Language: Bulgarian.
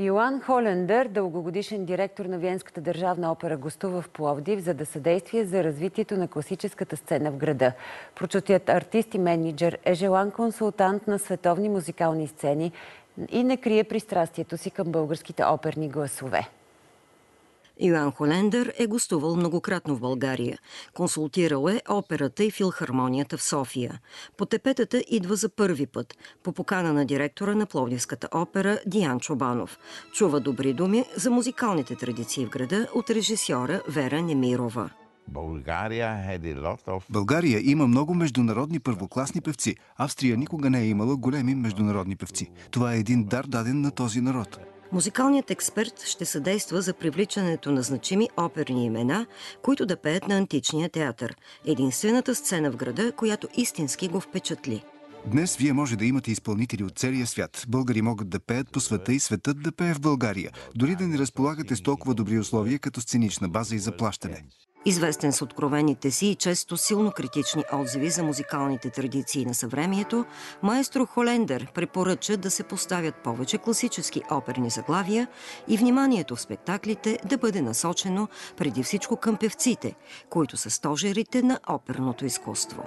Йоан Холендър, дългогодишен директор на Виенската държавна опера, гостува в Пловдив за да съдействие за развитието на класическата сцена в града. Прочутият артист и менеджер е желан консултант на световни музикални сцени и не крие пристрастието си към българските оперни гласове. Йоан Холендър е гостувал многократно в България. Консултирал е операта и филхармонията в София. По тепетата идва за първи път, по покана на директора на Пловдивската опера Диан Чобанов. Чува добри думи за музикалните традиции в града от режисьора Вера Немирова. България има много международни първокласни певци. Австрия никога не е имала големи международни певци. Това е един дар даден на този народ. Музикалният експерт ще съдейства за привличането на значими оперни имена, които да пеят на античния театър. Единствената сцена в града, която истински го впечатли. Днес вие може да имате изпълнители от целия свят. Българи могат да пеят по света и светът да пее в България. Дори да не разполагате с толкова добри условия като сценична база и заплащане. Известен с откровените си и често силно критични отзиви за музикалните традиции на съвремието, маестро Холендер препоръча да се поставят повече класически оперни заглавия и вниманието в спектаклите да бъде насочено преди всичко към певците, които са стожерите на оперното изкуство.